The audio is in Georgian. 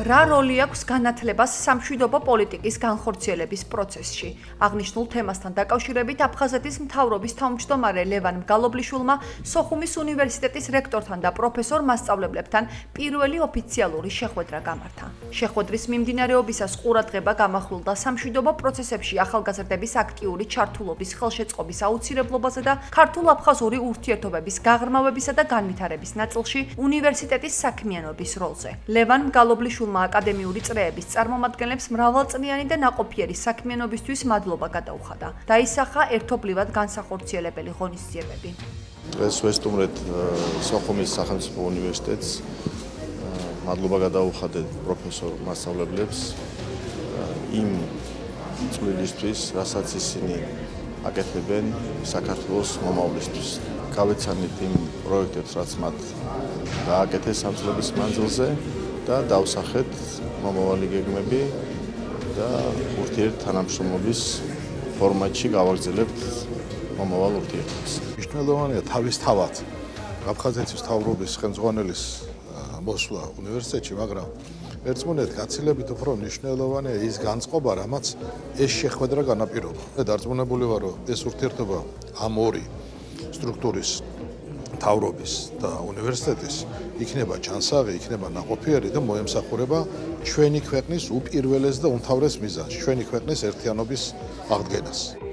რა როლი აქვს განათლებას სამშვიდობო პოლიტიკის განხორციელების პროცესში? აღნიშნულ თემასთან დაკავშირებით აფხაზეთის მთავრობის თავმჯდომარე ლევან მგალობლიშვილმა სოხუმის უნივერსიტეტის რექტორთან და პროფესორ მასწავლებლებთან პირველი ოფიციალური შეხვედრა გამართა. შეხვედრის მიმდინარეობისას ყურადღება გამახვილდა სამშვიდობო პროცესებში ახალგაზრდების აქტიური ჩართულობის ხელშეწყობის აუცილებლობაზე და ქართულ-აფხაზური ურთიერთობების გაღრმავებისა და განვითარების ნაწილში უნივერსიტეტის საქმიანობის როლზე. ლევან მგალობლიშვილმა ქართულმა აკადემიური წრეების წარმომადგენლებს მრავალწლიანი და ნაყოფიერი საქმიანობისთვის მადლობა გადაუხადა. დაისახა ერთობლივად განსახორციელებელი ღონისძიებები. დღეს ვესტუმრეთ э, სოხუმის სახელმწიფო უნივერსიტეტს. Э, მადლობა გადაუხადეთ პროფესორ მასწავლებლებს э, იმ წვლილისთვის, რასაც ისინი აკეთებენ საქართველოს მომავლისთვის. გავეცანით იმ პროექტებს, რაც მათ გააკეთეს ამ წლების მანძილზე და დავსახეთ მომავალი გეგმები და ურთიერთ თანამშრომლობის ფორმატში გავაგრძელებთ მომავალ ურთიერთობას. მნიშვნელოვანია თავისთავად აფხაზეთის თავრობის ხელმძღვანელის მოსვლა უნივერსიტეტში, მაგრამ ერთმანეთ გაცილებით უფრო მნიშვნელოვანია ის განწყობა, რამაც ეს შეხვედრა განაპირობა. მე დარწმუნებული ვარ, რომ ეს ურთიერთობა ამ ორი სტრუქტურის თავრობის და უნივერსიტეტის იქნება ჩანსაღი, იქნება ნაყოფიერი და მოემსახურება ჩვენი ქვეყნის უპირველეს და უმთავრეს მიზანს, ჩვენი ქვეყნის ერთიანობის აღდგენას.